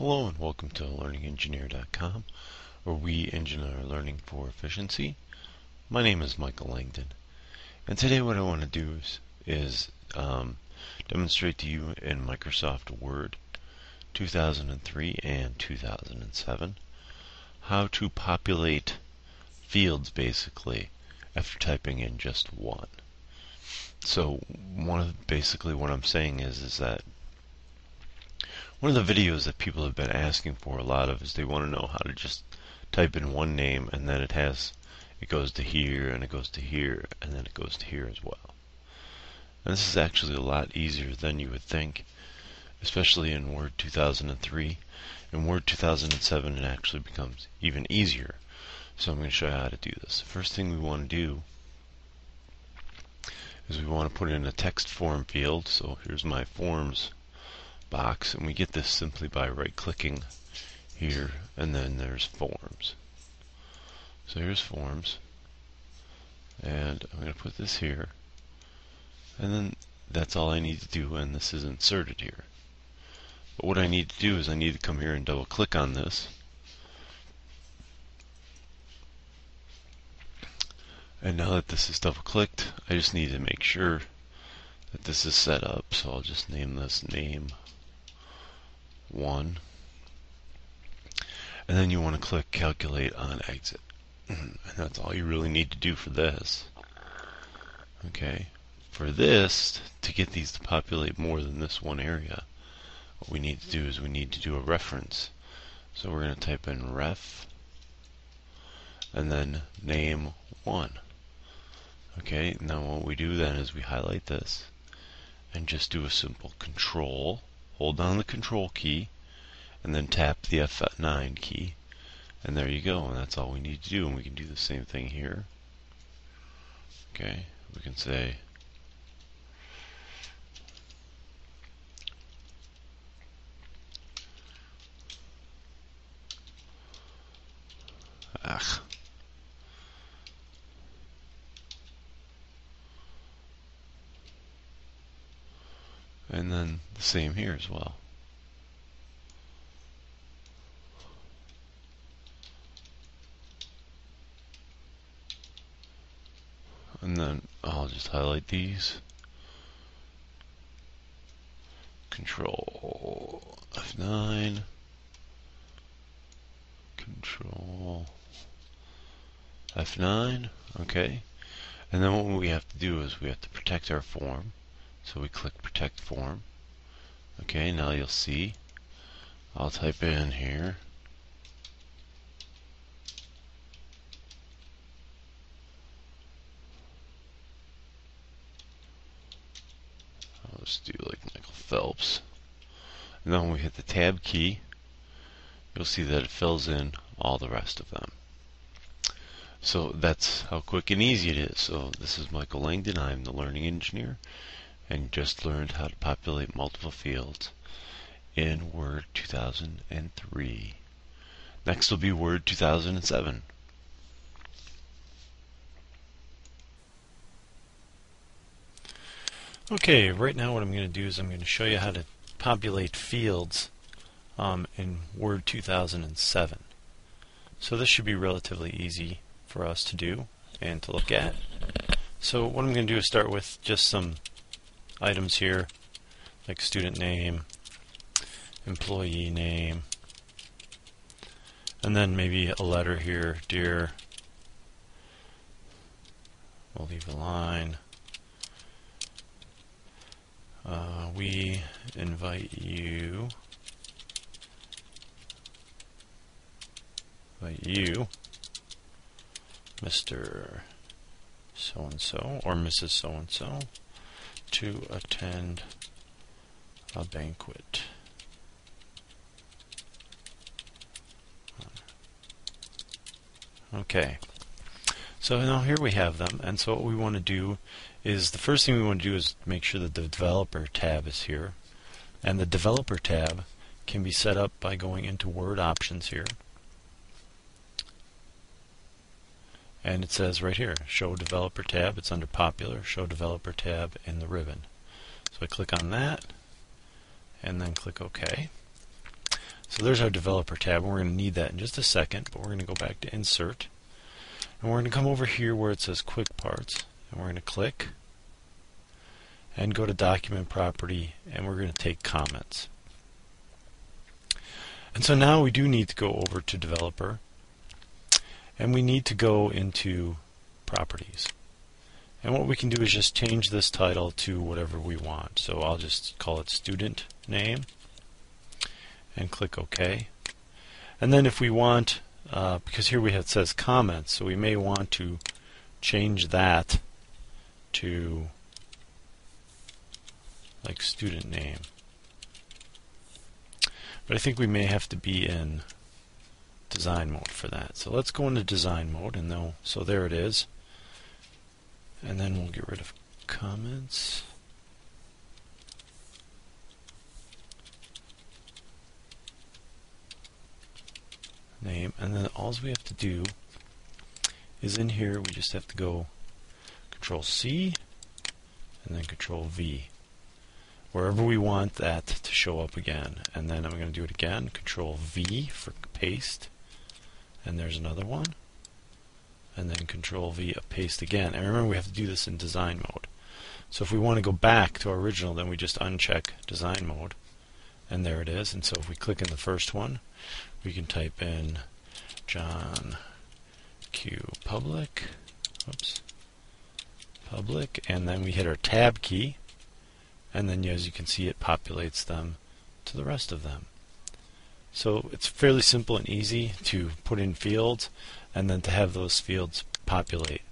Hello and welcome to LearningEngineer.com where we engineer learning for efficiency. My name is Michael Langdon and today what I want to do is, is um, demonstrate to you in Microsoft Word 2003 and 2007 how to populate fields basically after typing in just one. So one of basically what I'm saying is is that one of the videos that people have been asking for a lot of is they want to know how to just type in one name and then it has it goes to here and it goes to here and then it goes to here as well. And this is actually a lot easier than you would think, especially in Word 2003. In Word 2007 it actually becomes even easier. So I'm going to show you how to do this. The first thing we want to do is we want to put in a text form field. So here's my forms box and we get this simply by right clicking here and then there's forms. So here's forms and I'm going to put this here and then that's all I need to do and this is inserted here. But what I need to do is I need to come here and double click on this. And now that this is double clicked I just need to make sure that this is set up so I'll just name this name 1 and then you want to click calculate on exit. And that's all you really need to do for this. Okay. For this to get these to populate more than this one area what we need to do is we need to do a reference. So we're going to type in ref and then name 1 okay now what we do then is we highlight this and just do a simple control hold down the control key and then tap the F9 key and there you go and that's all we need to do and we can do the same thing here okay we can say Ach. And then the same here as well. And then I'll just highlight these. Control F9. Control F9. Okay. And then what we have to do is we have to protect our form. So we click protect form. Okay, now you'll see. I'll type in here. I'll just do like Michael Phelps. And then when we hit the tab key, you'll see that it fills in all the rest of them. So that's how quick and easy it is. So this is Michael Langdon. I'm the Learning Engineer and just learned how to populate multiple fields in Word 2003. Next will be Word 2007. Okay, right now what I'm going to do is I'm going to show you how to populate fields um, in Word 2007. So this should be relatively easy for us to do and to look at. So what I'm going to do is start with just some items here, like student name, employee name, and then maybe a letter here, dear. We'll leave a line. Uh, we invite you invite you Mr. So and so or Mrs. So and so to attend a banquet. Okay. So now here we have them, and so what we want to do is the first thing we want to do is make sure that the developer tab is here. And the developer tab can be set up by going into Word options here. And it says right here show developer tab it's under popular show developer tab in the ribbon so I click on that and then click OK So there's our developer tab. We're going to need that in just a second, but we're going to go back to insert. And we're going to come over here where it says quick parts. And we're going to click and go to document property and we're going to take comments. And so now we do need to go over to developer and we need to go into properties. And what we can do is just change this title to whatever we want. So I'll just call it student name and click OK. And then if we want, uh, because here we have it says comments, so we may want to change that to like student name. But I think we may have to be in design mode for that. So let's go into design mode and though so there it is. And then we'll get rid of comments. Name and then all we have to do is in here we just have to go control C and then control V wherever we want that to show up again and then I'm going to do it again control V for paste and there's another one and then control V paste again. And remember we have to do this in design mode. So if we want to go back to our original then we just uncheck design mode and there it is. And so if we click in the first one we can type in John Q. Public. Oops. Public and then we hit our tab key and then as you can see it populates them to the rest of them so it's fairly simple and easy to put in fields and then to have those fields populate